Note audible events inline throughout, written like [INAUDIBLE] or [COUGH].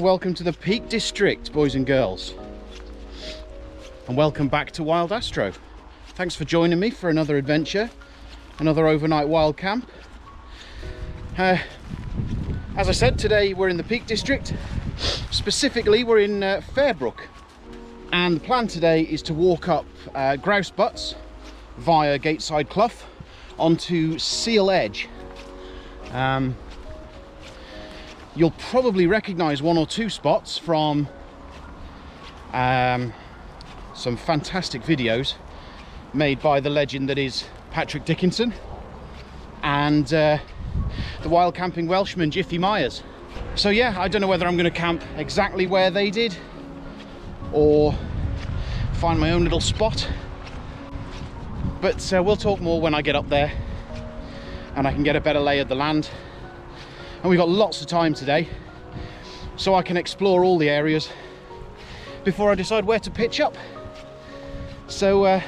welcome to the Peak District, boys and girls. And welcome back to Wild Astro. Thanks for joining me for another adventure, another overnight wild camp. Uh, as I said, today we're in the Peak District. Specifically, we're in uh, Fairbrook. And the plan today is to walk up uh, Grouse Butts via Gateside Clough onto Seal Edge. Um, you'll probably recognize one or two spots from um, some fantastic videos made by the legend that is Patrick Dickinson and uh, the wild camping Welshman Jiffy Myers. So yeah, I don't know whether I'm going to camp exactly where they did or find my own little spot. But uh, we'll talk more when I get up there and I can get a better lay of the land and we've got lots of time today so I can explore all the areas before I decide where to pitch up. So uh,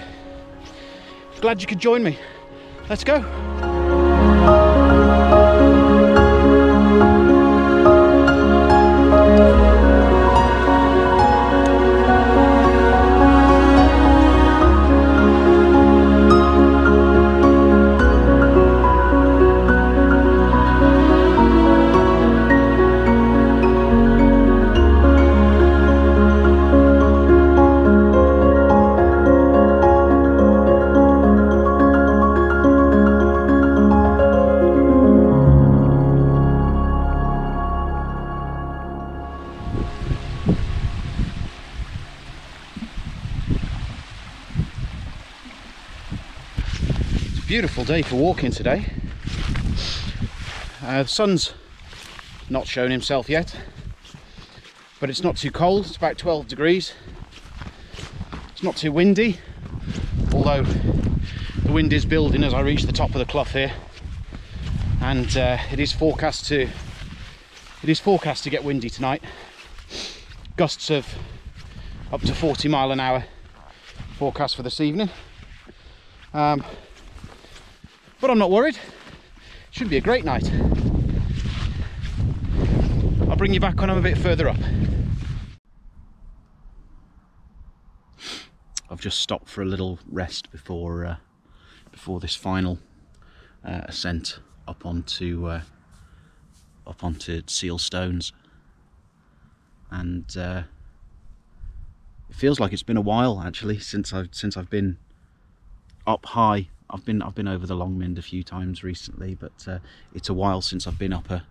glad you could join me. Let's go. Day for walking today. Uh, the sun's not shown himself yet, but it's not too cold, it's about 12 degrees. It's not too windy, although the wind is building as I reach the top of the clough here. And uh, it is forecast to it is forecast to get windy tonight. Gusts of up to 40 mile an hour forecast for this evening. Um, but I'm not worried. Should be a great night. I'll bring you back when I'm a bit further up. I've just stopped for a little rest before uh, before this final uh, ascent up onto uh, up onto Seal Stones, and uh, it feels like it's been a while actually since I've since I've been up high I've been I've been over the long Longmynd a few times recently, but uh, it's a while since I've been up a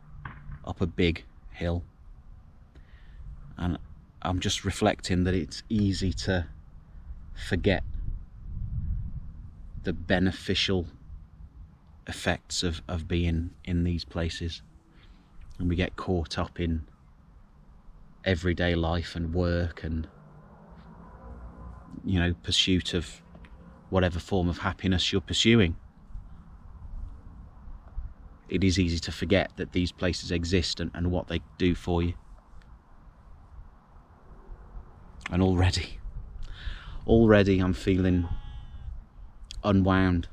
up a big hill, and I'm just reflecting that it's easy to forget the beneficial effects of, of being in these places. And we get caught up in everyday life and work and you know pursuit of whatever form of happiness you're pursuing. It is easy to forget that these places exist and, and what they do for you. And already, already I'm feeling unwound.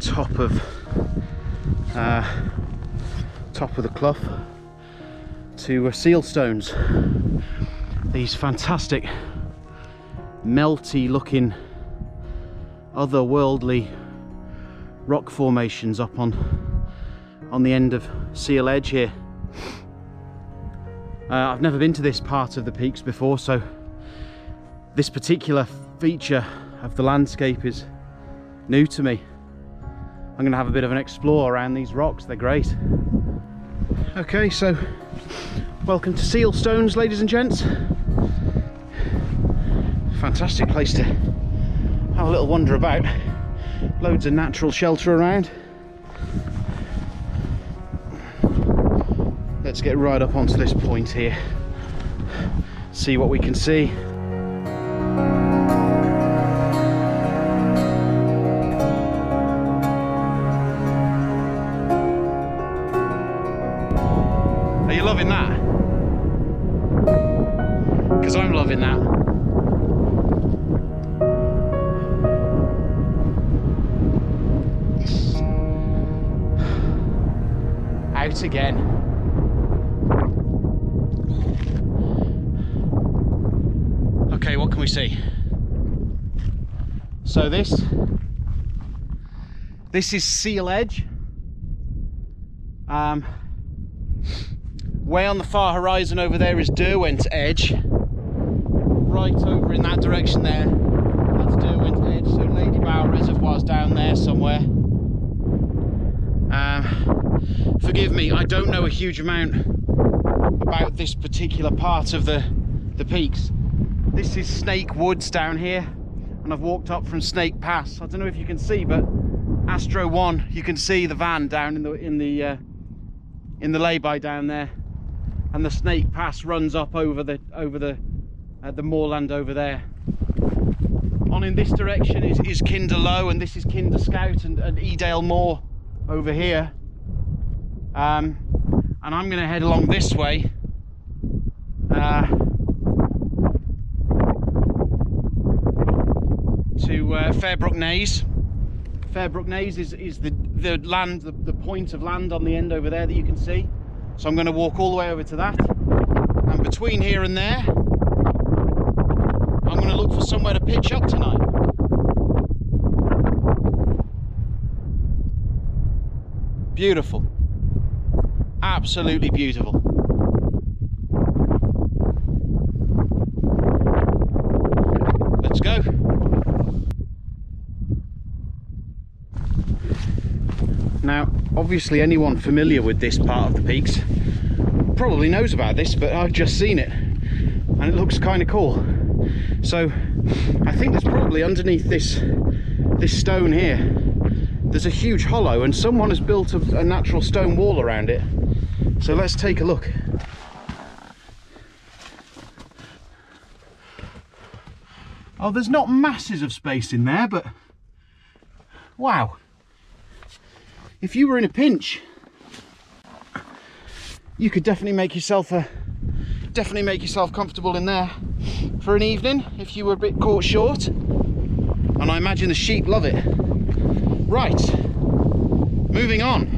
Top of uh, top of the clough to uh, seal stones these fantastic melty looking otherworldly rock formations up on on the end of seal edge here uh, I've never been to this part of the peaks before so this particular feature of the landscape is new to me. I'm to have a bit of an explore around these rocks, they're great. Okay, so Welcome to Seal Stones, ladies and gents. Fantastic place to have a little wander about. Loads of natural shelter around. Let's get right up onto this point here. See what we can see. Can we see? So this, this is Seal Edge. Um, way on the far horizon over there is Derwent Edge. Right over in that direction there, that's Derwent Edge. So Ladybower Reservoir's down there somewhere. Um, forgive me, I don't know a huge amount about this particular part of the, the peaks. This is Snake Woods down here, and I've walked up from Snake Pass. I don't know if you can see, but Astro One, you can see the van down in the in the uh, in the lay-by down there, and the Snake Pass runs up over the over the uh, the moorland over there. On in this direction is, is Kinder Low, and this is Kinder Scout and, and Edale Moor over here. Um, and I'm going to head along this way. Uh, to uh, Fairbrook Naze. Fairbrook Naze is, is the, the land, the, the point of land on the end over there that you can see. So I'm going to walk all the way over to that. And between here and there, I'm going to look for somewhere to pitch up tonight. Beautiful. Absolutely beautiful. Let's go. Now, obviously anyone familiar with this part of the peaks probably knows about this, but I've just seen it and it looks kind of cool. So I think there's probably underneath this this stone here, there's a huge hollow and someone has built a, a natural stone wall around it. So let's take a look. Oh, there's not masses of space in there, but wow. If you were in a pinch, you could definitely make yourself a definitely make yourself comfortable in there for an evening if you were a bit caught short. And I imagine the sheep love it. Right, moving on.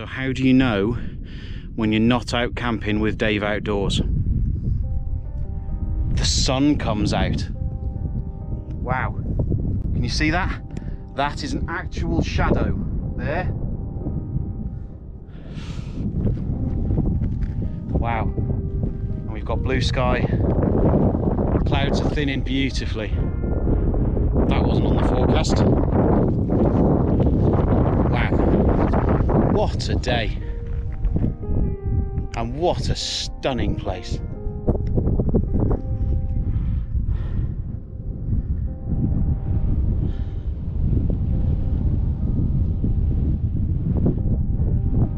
So how do you know when you're not out camping with Dave Outdoors? The sun comes out. Wow. Can you see that? That is an actual shadow there. Wow. And we've got blue sky. Clouds are thinning beautifully. That wasn't on the forecast. What a day. And what a stunning place.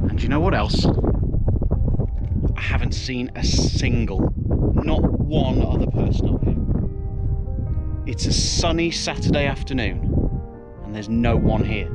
And you know what else? I haven't seen a single, not one other person up here. It's a sunny Saturday afternoon and there's no one here.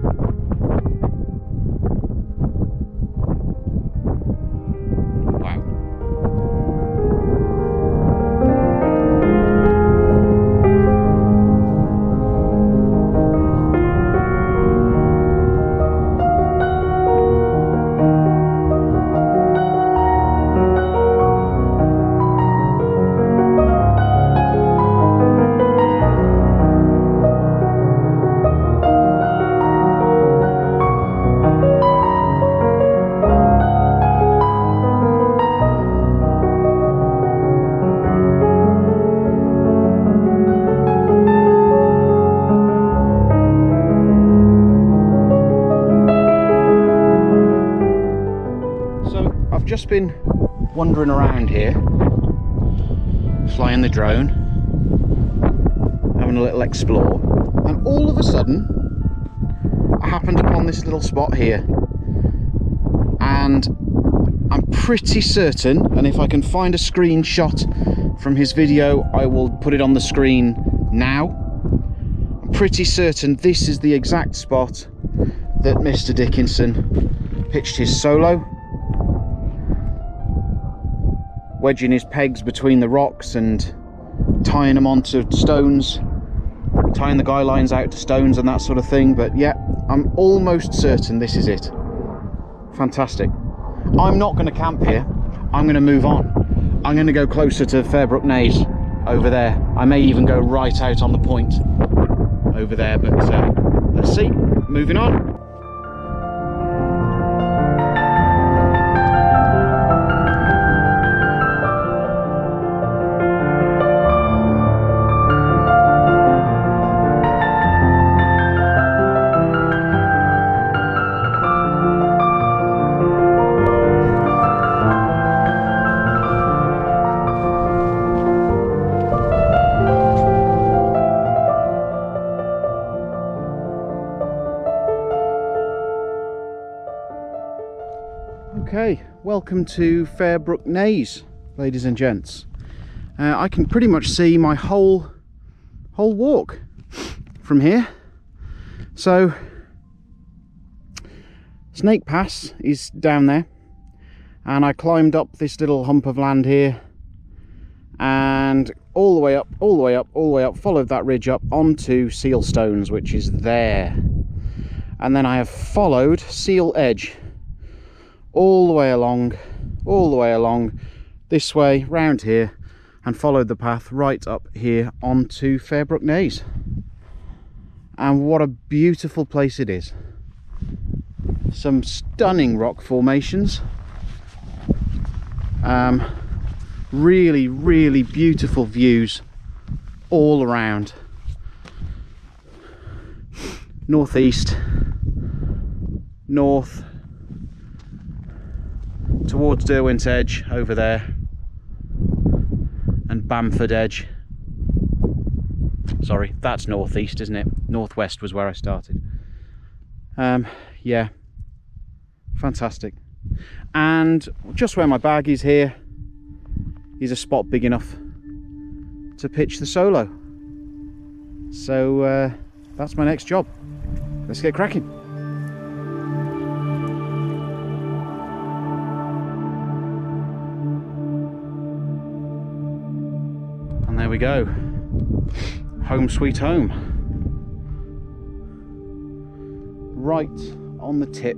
Just been wandering around here, flying the drone, having a little explore, and all of a sudden I happened upon this little spot here. And I'm pretty certain, and if I can find a screenshot from his video, I will put it on the screen now. I'm pretty certain this is the exact spot that Mr. Dickinson pitched his solo wedging his pegs between the rocks and tying them onto stones, tying the guy lines out to stones and that sort of thing. But yeah, I'm almost certain this is it. Fantastic. I'm not going to camp here. I'm going to move on. I'm going to go closer to Fairbrook Naze over there. I may even go right out on the point over there, but uh, let's see. Moving on. Welcome to Fairbrook Naze, ladies and gents. Uh, I can pretty much see my whole whole walk from here. So, Snake Pass is down there, and I climbed up this little hump of land here, and all the way up, all the way up, all the way up, followed that ridge up onto Seal Stones, which is there. And then I have followed Seal Edge all the way along, all the way along this way, round here, and followed the path right up here onto Fairbrook Naze. And what a beautiful place it is. Some stunning rock formations. Um, really, really beautiful views all around. Northeast, north, towards Derwent Edge over there and Bamford Edge. Sorry, that's northeast, isn't it? Northwest was where I started. Um, yeah, fantastic. And just where my bag is here is a spot big enough to pitch the Soulo. So uh, that's my next job. Let's get cracking. We go. Home sweet home. Right on the tip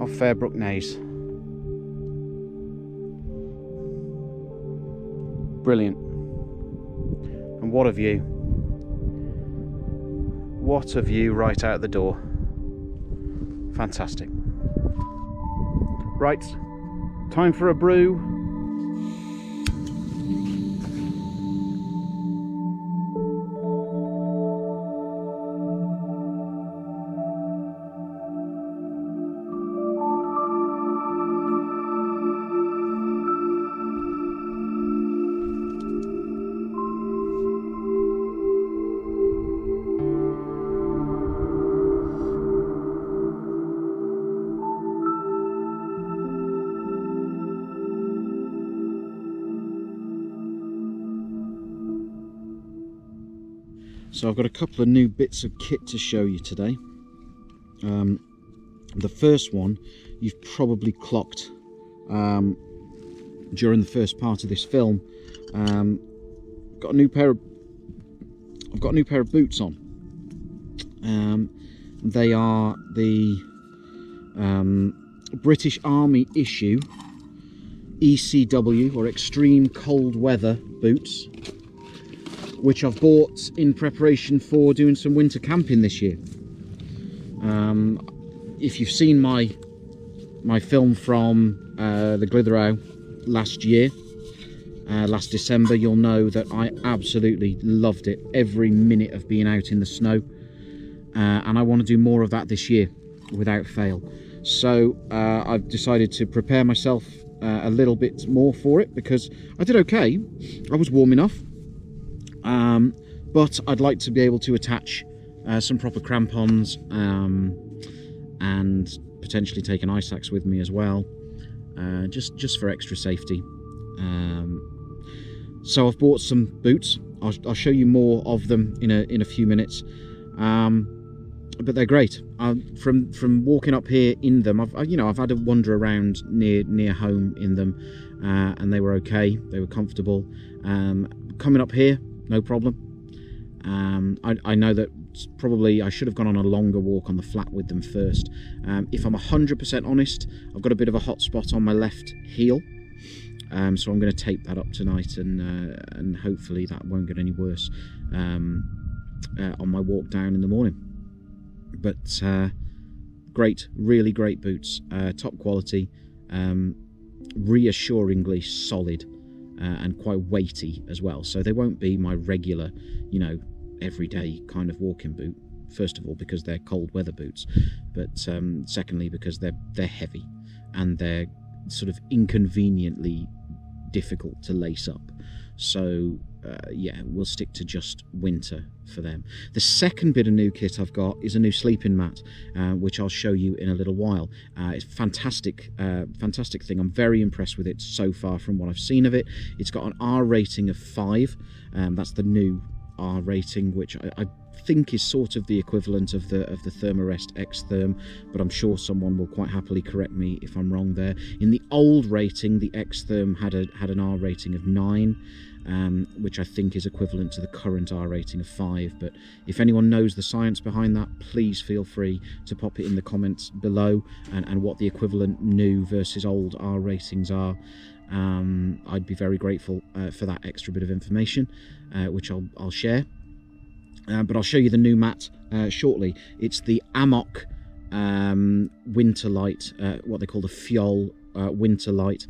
of Fairbrook Naze. Brilliant. And what a view. What a view right out the door. Fantastic. Right, time for a brew. So I've got a couple of new bits of kit to show you today. Um, the first one you've probably clocked um, during the first part of this film. Um, got a new pair of I've got a new pair of boots on. Um, they are the um, British Army issue ECW or Extreme Cold Weather boots which I've bought in preparation for doing some winter camping this year. Um, if you've seen my my film from uh, the Clitheroe last year, uh, last December, you'll know that I absolutely loved it. Every minute of being out in the snow, uh, and I want to do more of that this year, without fail. So uh, I've decided to prepare myself uh, a little bit more for it because I did okay. I was warm enough, um, but I'd like to be able to attach uh, some proper crampons um, and potentially take an ice axe with me as well, uh, just just for extra safety. Um, so I've bought some boots. I'll, I'll, show you more of them in a in a few minutes. Um, but they're great. from from walking up here in them, I've you know I've had a wander around near near home in them, uh, and they were okay. They were comfortable. Um, coming up here, no problem. Um, I, I, know that probably I should have gone on a longer walk on the flat with them first. Um, if I'm 100% honest, I've got a bit of a hot spot on my left heel. Um, so I'm going to tape that up tonight and uh, and hopefully that won't get any worse um, uh, on my walk down in the morning. But uh, great, really great boots, uh, top quality, um, reassuringly solid uh, and quite weighty as well. So they won't be my regular, you know, everyday kind of walking boot. First of all, because they're cold weather boots, but um, secondly because they're they're heavy and they're sort of inconveniently difficult to lace up. So uh, yeah, we'll stick to just winter for them. The second bit of new kit I've got is a new sleeping mat, uh, which I'll show you in a little while. Uh, it's fantastic, uh, fantastic thing. I'm very impressed with it so far from what I've seen of it. It's got an R rating of five. Um, that's the new R rating, which I, I think is sort of the equivalent of the of the Thermarest X-Therm, but I'm sure someone will quite happily correct me if I'm wrong there. In the old rating, the X-Therm had a had an R rating of nine um, which I think is equivalent to the current R rating of 5. But if anyone knows the science behind that, please feel free to pop it in the comments below and, and what the equivalent new versus old R ratings are. Um, I'd be very grateful uh, for that extra bit of information, uh, which I'll, I'll share. Uh, but I'll show you the new mat uh, shortly. It's the Amok um, Winterlight, uh, what they call the Fjol uh, Winterlight.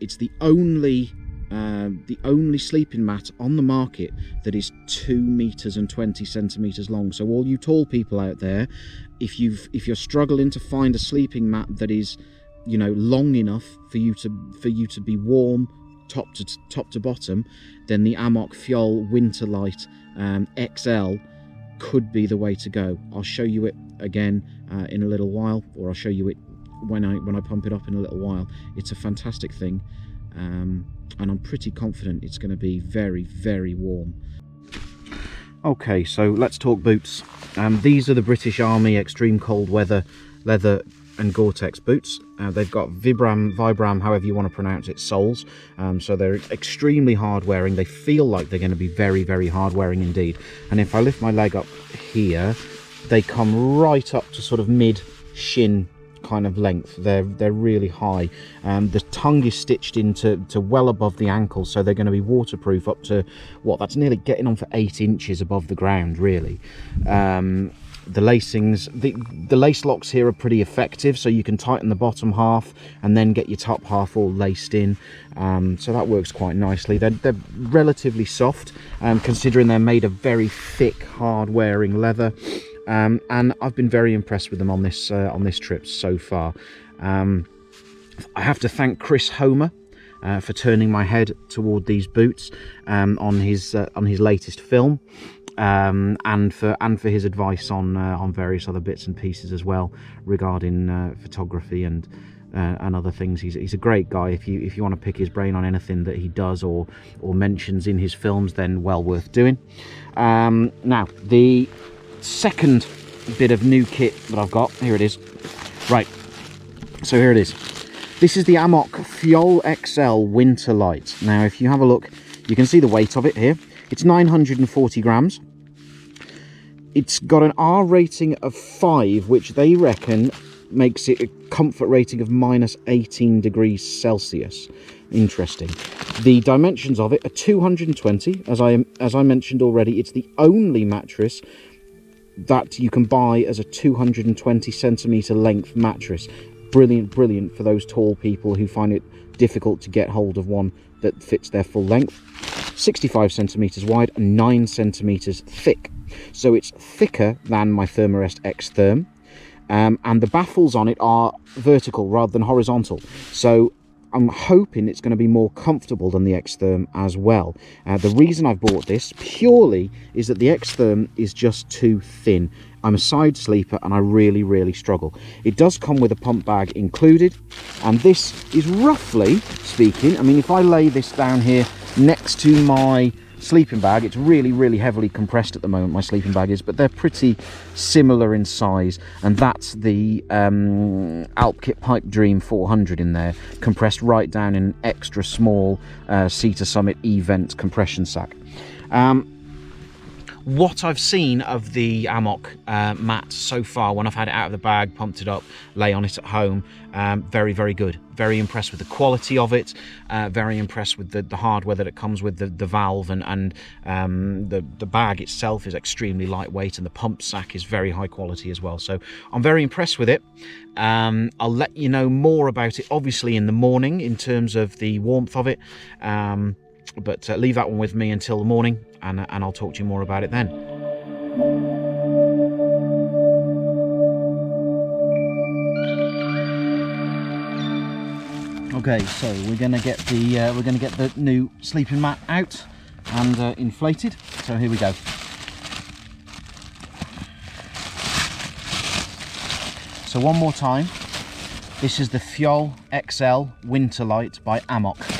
it's the only um, the only sleeping mat on the market that is 2 meters and 20 centimeters long. So all you tall people out there if you've if you're struggling to find a sleeping mat that is you know long enough for you to for you to be warm top to top to bottom then the Amok Fjol Winterlight um, XL could be the way to go. I'll show you it again uh, in a little while or I'll show you it when I when I pump it up in a little while. It's a fantastic thing. Um, and I'm pretty confident it's going to be very, very warm. Okay, so let's talk boots. Um, these are the British Army Extreme Cold Weather leather and Gore-Tex boots. Uh, they've got Vibram, Vibram, however you want to pronounce it, soles. Um, so they're extremely hard wearing. They feel like they're going to be very, very hard wearing indeed. And if I lift my leg up here, they come right up to sort of mid shin kind of length. They're they're really high. Um, the tongue is stitched into to well above the ankle, so they're going to be waterproof up to what that's nearly getting on for eight inches above the ground, really. Um, the lacings the the lace locks here are pretty effective so you can tighten the bottom half and then get your top half all laced in um, so that works quite nicely they're, they're relatively soft um, considering they're made of very thick hard wearing leather um, and I've been very impressed with them on this uh, on this trip so far. Um, I have to thank Chris Homer uh, for turning my head toward these boots um, on his uh, on his latest film, um, and for and for his advice on uh, on various other bits and pieces as well regarding uh, photography and uh, and other things. He's, he's a great guy. If you if you want to pick his brain on anything that he does or or mentions in his films, then well worth doing. Um, now the second bit of new kit that I've got here it is. Right, so here it is. This is the Amok Fjol XL Winter Light. Now, if you have a look, you can see the weight of it here. It's 940 grams. It's got an R rating of 5, which they reckon makes it a comfort rating of minus 18 degrees Celsius. Interesting. The dimensions of it are 220. As I, as I mentioned already, it's the only mattress that you can buy as a 220 centimeter length mattress brilliant, brilliant for those tall people who find it difficult to get hold of one that fits their full length. 65 centimeters wide and 9 centimeters thick. So it's thicker than my Thermarest X Therm. Um, and the baffles on it are vertical rather than horizontal. So I'm hoping it's going to be more comfortable than the X-Therm as well. Uh, the reason I've bought this purely is that the X-Therm is just too thin. I'm a side sleeper and I really, really struggle. It does come with a pump bag included, and this is roughly speaking, I mean, if I lay this down here next to my sleeping bag, it's really, really heavily compressed at the moment, my sleeping bag is, but they're pretty similar in size, and that's the um, Alpkit Pipe Dream 400 in there, compressed right down in an extra small uh, Sea Summit E-Vent compression sack. Um, what I've seen of the Amok uh, mat so far when I've had it out of the bag, pumped it up, lay on it at home, um, very, very good. Very impressed with the quality of it, uh, very impressed with the, the hardware that it comes with, the, the valve and, and um, the, the bag itself is extremely lightweight and the pump sack is very high quality as well. So I'm very impressed with it. Um, I'll let you know more about it obviously in the morning in terms of the warmth of it. Um, but uh, leave that one with me until the morning and, and I'll talk to you more about it then. Okay, so we're gonna get the uh, we're gonna get the new sleeping mat out and uh, inflated. So here we go. So one more time, this is the Fjol XL Winter Light by Amok.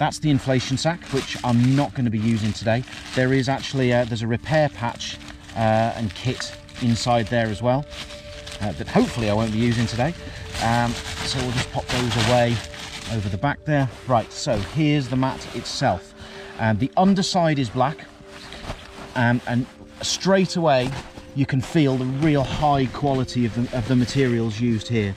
That's the inflation sack, which I'm not going to be using today. There is actually a, there's a repair patch uh, and kit inside there as well uh, that hopefully I won't be using today. Um, so we'll just pop those away over the back there. Right, so here's the mat itself. Um, the underside is black um, and straight away you can feel the real high quality of the, of the materials used here.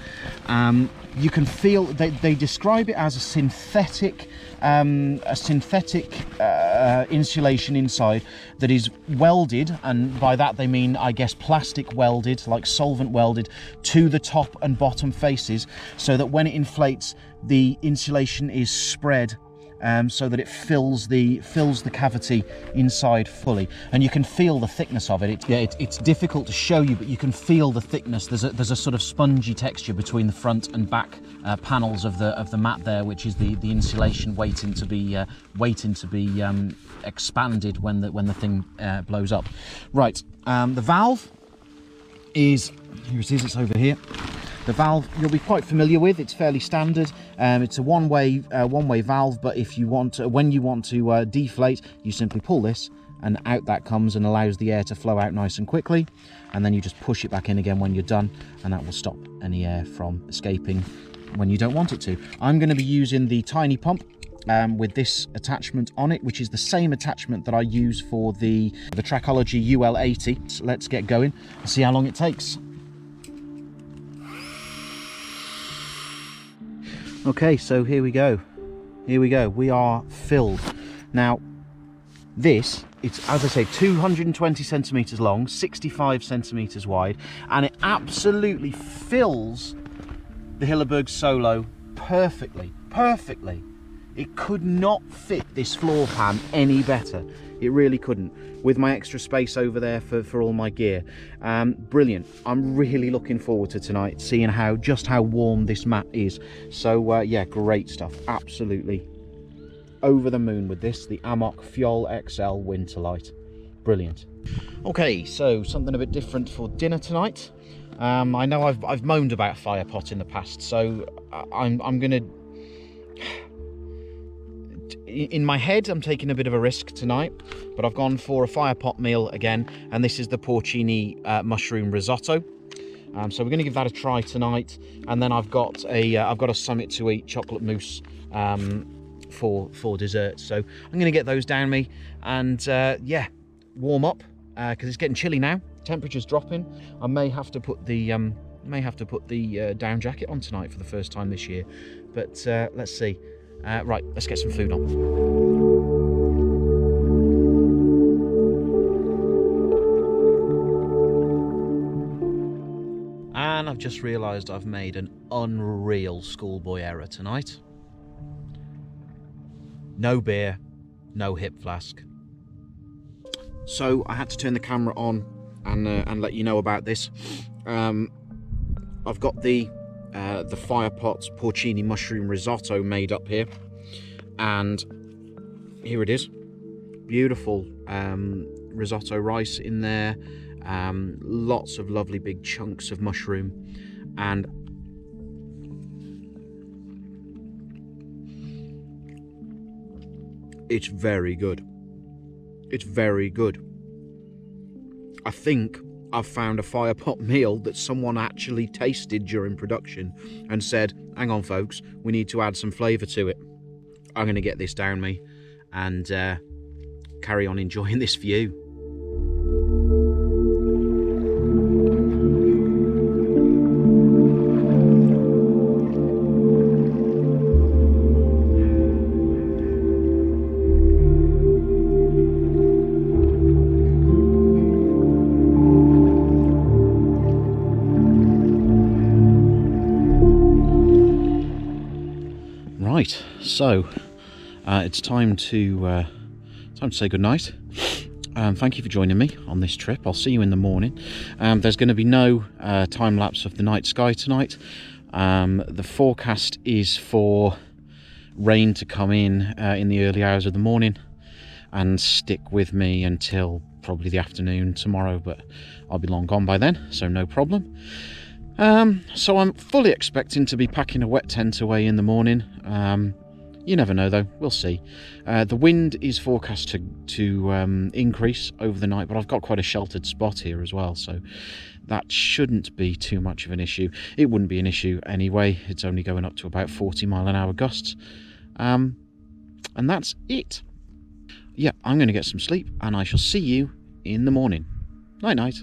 Um, you can feel, they, they describe it as a synthetic um, a synthetic uh, insulation inside that is welded, and by that they mean, I guess, plastic welded, like solvent welded, to the top and bottom faces, so that when it inflates, the insulation is spread um, so that it fills the fills the cavity inside fully. And you can feel the thickness of it, it yeah it, it's difficult to show you but you can feel the thickness. There's a there's a sort of spongy texture between the front and back uh, panels of the of the mat there which is the the insulation waiting to be uh, waiting to be um, expanded when the when the thing uh, blows up. Right um, the valve is here it is it's over here the valve you'll be quite familiar with, it's fairly standard. Um, it's a one-way uh, one-way valve, but if you want to, when you want to uh, deflate, you simply pull this and out that comes and allows the air to flow out nice and quickly. And then you just push it back in again when you're done and that will stop any air from escaping when you don't want it to. I'm going to be using the tiny pump um, with this attachment on it, which is the same attachment that I use for the, the Trekology UL80. So let's get going and see how long it takes. Okay, so here we go. Here we go. We are filled. Now, this, it's, as I say, 220 centimetres long, 65 centimetres wide, and it absolutely fills the Hilleberg Soulo perfectly, perfectly. It could not fit this floor pan any better. It really couldn't. With my extra space over there for, for all my gear. Um, brilliant. I'm really looking forward to tonight, seeing how just how warm this mat is. So uh, yeah, great stuff. Absolutely over the moon with this, the Amok Fjol XL Winterlight. Brilliant. Okay, so something a bit different for dinner tonight. Um, I know I've, I've moaned about fire pot in the past, so I'm, I'm going to... In my head, I'm taking a bit of a risk tonight, but I've gone for a fire pot meal again, and this is the porcini uh, mushroom risotto. Um, so we're going to give that a try tonight, and then I've got a have uh, got a summit to eat chocolate mousse um, for for dessert. So I'm going to get those down me, and uh, yeah, warm up because uh, it's getting chilly now. Temperature's dropping. I may have to put the um, may have to put the uh, down jacket on tonight for the first time this year, but let's see. Right, let's get some food on. And I've just realised I've made an unreal schoolboy error tonight. No beer, no hip flask. So I had to turn the camera on and uh, and let you know about this. Um, I've got the uh, the fire pot porcini mushroom risotto made up here, and here it is. Beautiful um, risotto rice in there. Um, lots of lovely big chunks of mushroom. And it's very good. It's very good. I think I've found a fire pot meal that someone actually tasted during production and said hang on folks we need to add some flavour to it. I'm going to get this down me and uh, carry on enjoying this view so uh, it's time to uh, time to say goodnight. Um, thank you for joining me on this trip. I'll see you in the morning. Um, there's going to be no uh, time lapse of the night sky tonight. Um, the forecast is for rain to come in uh, in the early hours of the morning and stick with me until probably the afternoon tomorrow, but I'll be long gone by then, so no problem. Um, so I'm fully expecting to be packing a wet tent away in the morning. Um, you never know though, we'll see. Uh, the wind is forecast to, to um, increase over the night, but I've got quite a sheltered spot here as well, so that shouldn't be too much of an issue. It wouldn't be an issue anyway, it's only going up to about 40 mile an hour gusts. Um, and that's it. Yeah, I'm going to get some sleep, and I shall see you in the morning. Night night.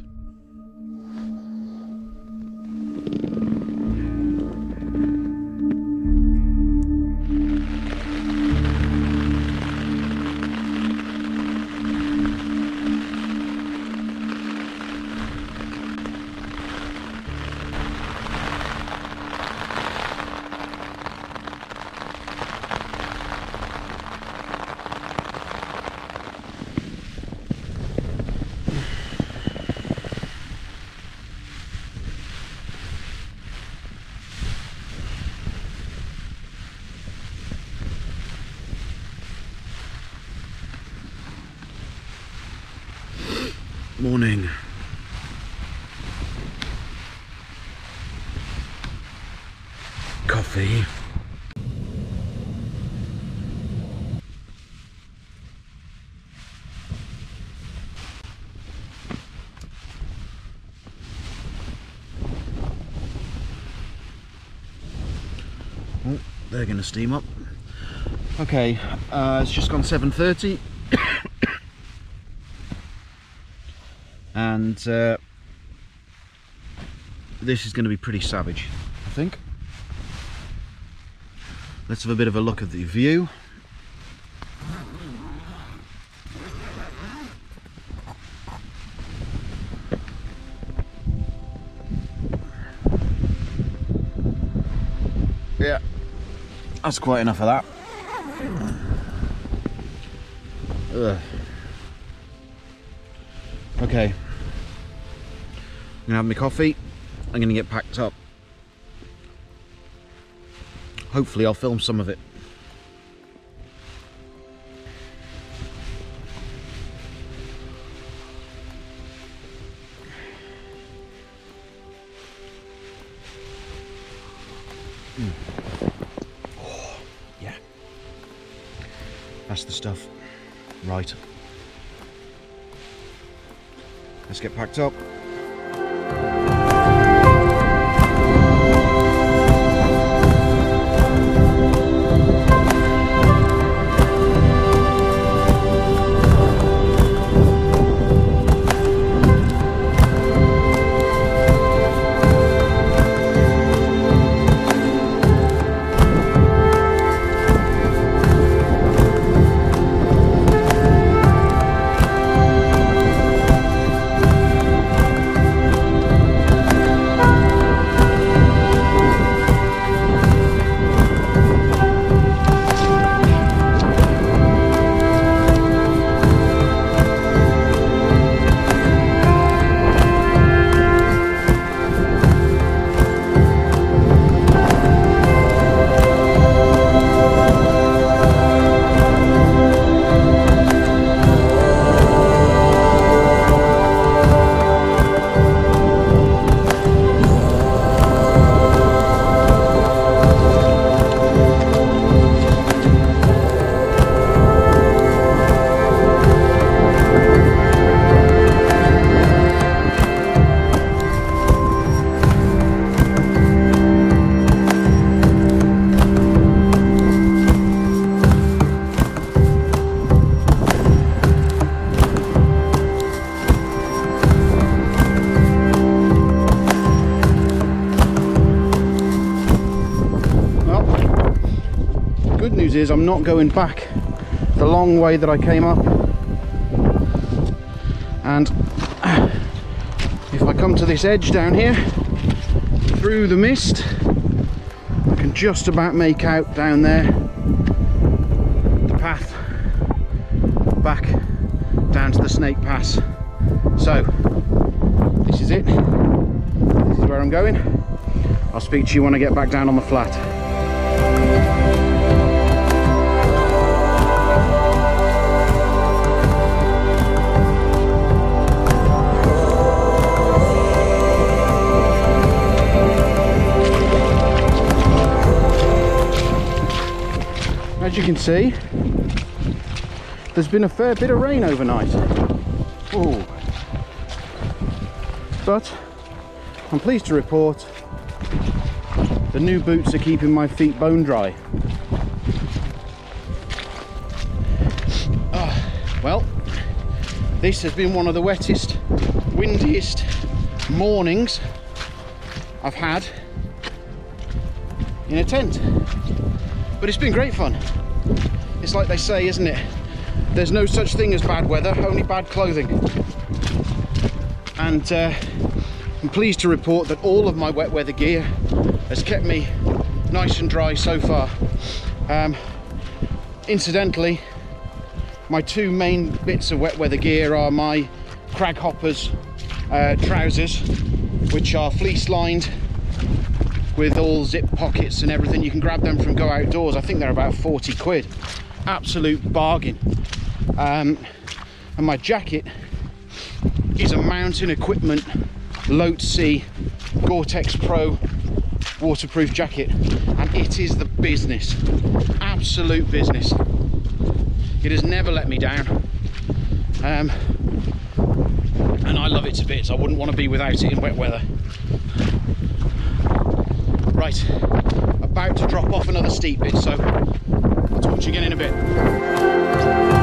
They're going to steam up. Okay, uh, it's just gone 7.30. and uh, this is going to be pretty savage I think let's have a bit of a look at the view yeah that's quite enough of that Ugh. okay I'm gonna have my coffee. I'm gonna get packed up. Hopefully I'll film some of it. Packed up. News is I'm not going back the long way that I came up. And [SIGHS] if I come to this edge down here, through the mist, I can just about make out down there the path back down to the Snake Pass. So, this is it. This is where I'm going. I'll speak to you when I get back down on the flat. As you can see there's been a fair bit of rain overnight. Ooh. but I'm pleased to report the new boots are keeping my feet bone dry. Uh, well this has been one of the wettest windiest mornings I've had in a tent but it's been great fun it's like they say, isn't it? There's no such thing as bad weather, only bad clothing. And uh, I'm pleased to report that all of my wet weather gear has kept me nice and dry so far. Um, incidentally, my two main bits of wet weather gear are my Craghoppers uh, trousers, which are fleece lined with all zip pockets and everything. You can grab them from Go Outdoors. I think they're about 40 quid. Absolute bargain. Um, and my jacket is a mountain equipment Lhotse Gore-Tex Pro waterproof jacket and it is the business. Absolute business. It has never let me down. Um, and I love it to bits. I wouldn't want to be without it in wet weather right about to drop off another steep bit so talk to you again in a bit.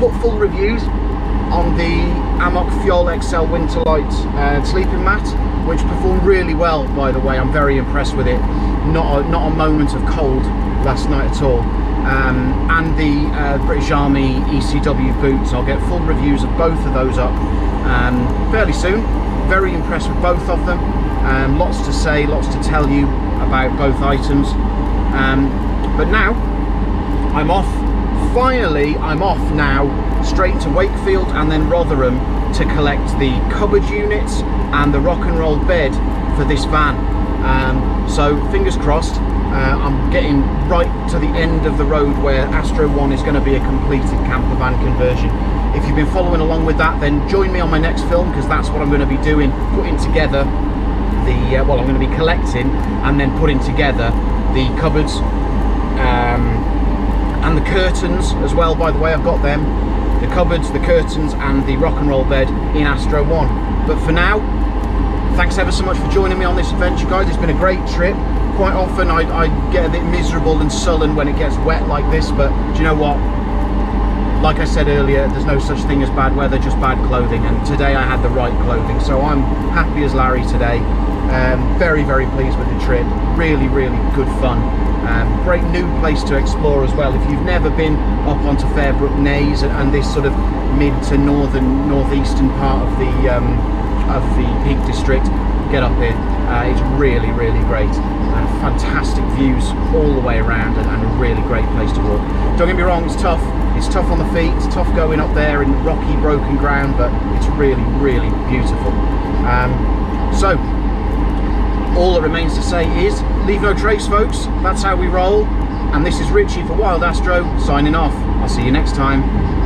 Put full reviews on the Amok Fjol XL Winterlight uh, sleeping mat, which performed really well, by the way. I'm very impressed with it. Not a, not a moment of cold last night at all. Um, and the uh, British Army ECW boots. I'll get full reviews of both of those up um, fairly soon. Very impressed with both of them. Um, lots to say, lots to tell you about both items. Um, but now, I'm off. Finally, I'm off now, straight to Wakefield and then Rotherham to collect the cupboard units and the rock and roll bed for this van. Um, so fingers crossed, uh, I'm getting right to the end of the road where Astro 1 is going to be a completed camper van conversion. If you've been following along with that, then join me on my next film because that's what I'm going to be doing, putting together the, uh, well, I'm going to be collecting and then putting together the cupboards um, and the curtains as well, by the way, I've got them. The cupboards, the curtains and the rock and roll bed in Astro 1. But for now, thanks ever so much for joining me on this adventure, guys. It's been a great trip quite often I, I, get a bit miserable and sullen when it gets wet like this but do you know what like I said earlier there's no such thing as bad weather just bad clothing and today I had the right clothing so I'm happy as Larry today um, very very pleased with the trip really really good fun um, great new place to explore as well if you've never been up onto Fairbrook Naze and this sort of mid to northern northeastern part of the um, of the Peak District get up here uh, it's really really great and fantastic views all the way around and, and, a really great place to walk. Don't get me wrong, it's tough. It's tough on the feet, it's tough going up there in rocky, broken ground, but it's really, really beautiful. Um, so, all that remains to say is, leave no trace, folks. That's how we roll. And this is Richie for Wild Astro, signing off. I'll see you next time.